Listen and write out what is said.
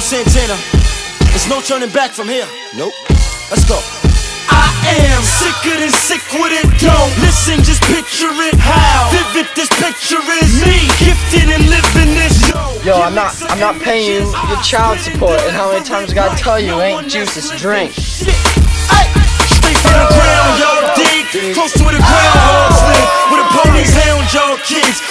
Carlos Santana. There's no turning back from here. Nope. Let's go. I am sicker than sick with it. Don't listen, just picture it. How vivid this picture is. Me gifted and living this. Yo, I'm not I'm not paying you your child support and how many times I gotta tell you ain't juice, it's drink. Shit. Ay. Straight from the ground, yo, dig. Close to the ground, ah. hard slim. With the pony's hound, y'all kids.